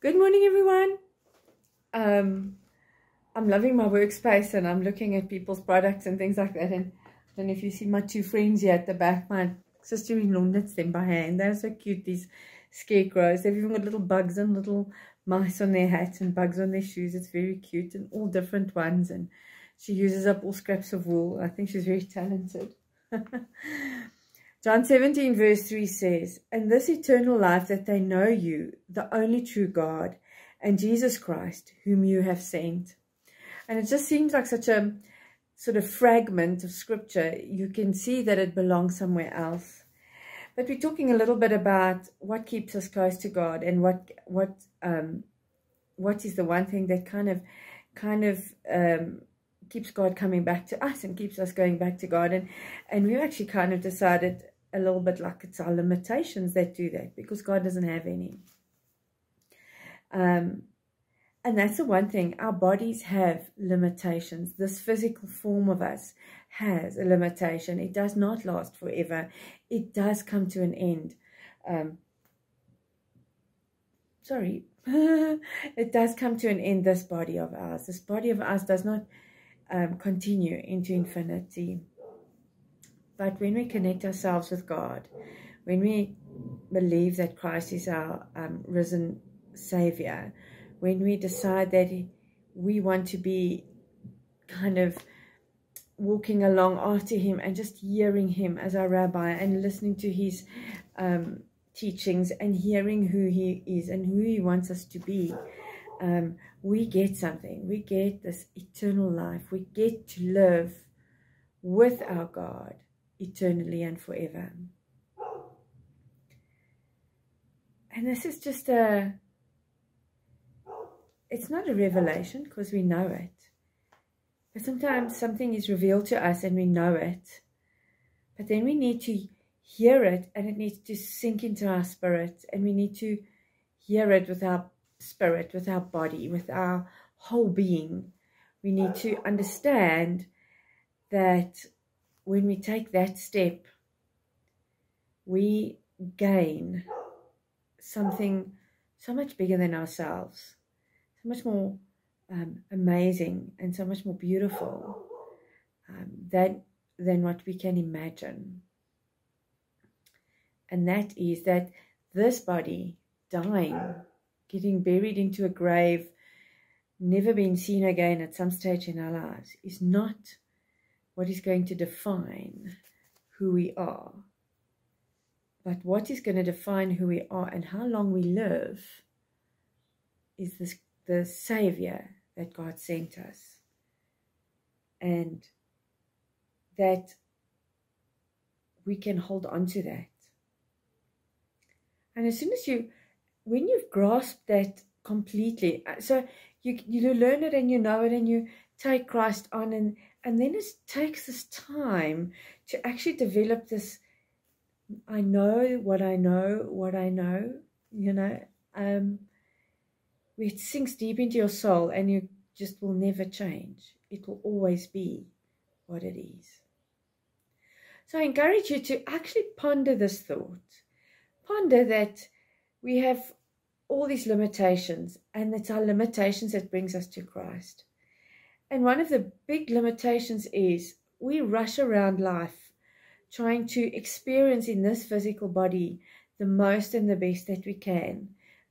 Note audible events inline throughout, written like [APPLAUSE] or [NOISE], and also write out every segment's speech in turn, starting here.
Good morning, everyone. Um, I'm loving my workspace and I'm looking at people's products and things like that. And I if you see my two friends here at the back. My sister-in-law knits them by hand. They're so cute, these scarecrows. They've even got little bugs and little mice on their hats and bugs on their shoes. It's very cute and all different ones. And she uses up all scraps of wool. I think she's very talented. [LAUGHS] John 17 verse 3 says, And this eternal life that they know you, the only true God, and Jesus Christ, whom you have sent. And it just seems like such a sort of fragment of scripture. You can see that it belongs somewhere else. But we're talking a little bit about what keeps us close to God and what what um, what is the one thing that kind of kind of um, keeps God coming back to us and keeps us going back to God. And, and we actually kind of decided a little bit like it's our limitations that do that because God doesn't have any. Um, and that's the one thing, our bodies have limitations. This physical form of us has a limitation. It does not last forever. It does come to an end. Um, sorry, [LAUGHS] it does come to an end, this body of ours. This body of ours does not um, continue into infinity. But when we connect ourselves with God, when we believe that Christ is our um, risen Savior, when we decide that we want to be kind of walking along after him and just hearing him as our rabbi and listening to his um, teachings and hearing who he is and who he wants us to be, um, we get something. We get this eternal life. We get to live with our God eternally and forever. And this is just a, it's not a revelation because we know it. But sometimes something is revealed to us and we know it. But then we need to hear it and it needs to sink into our spirit and we need to hear it with our spirit, with our body, with our whole being. We need to understand that when we take that step, we gain something so much bigger than ourselves, so much more um, amazing and so much more beautiful um, that, than what we can imagine. And that is that this body dying, getting buried into a grave, never being seen again at some stage in our lives, is not what is going to define who we are. But what is going to define who we are and how long we live is this, the Savior that God sent us. And that we can hold on to that. And as soon as you, when you've grasped that completely, uh, so you, you learn it and you know it and you take Christ on and and then it takes this time to actually develop this I know what I know, what I know, you know, um, it sinks deep into your soul and you just will never change. It will always be what it is. So I encourage you to actually ponder this thought. Ponder that we have all these limitations and it's our limitations that brings us to Christ. And one of the big limitations is we rush around life trying to experience in this physical body the most and the best that we can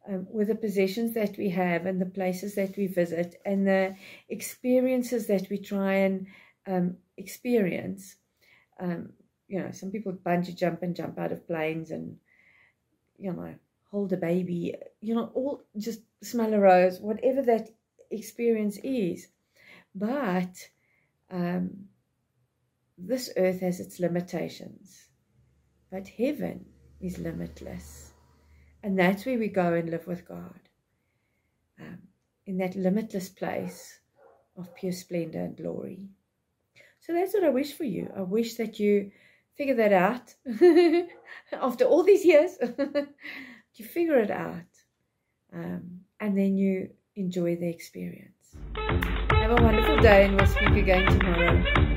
um, with the possessions that we have and the places that we visit and the experiences that we try and um, experience. Um, you know, some people bungee jump and jump out of planes and, you know, hold a baby, you know, all just smell a rose, whatever that experience is. But um, this earth has its limitations. But heaven is limitless. And that's where we go and live with God. Um, in that limitless place of pure splendor and glory. So that's what I wish for you. I wish that you figure that out [LAUGHS] after all these years. [LAUGHS] you figure it out. Um, and then you enjoy the experience. Have a wonderful day and we'll speak again tomorrow.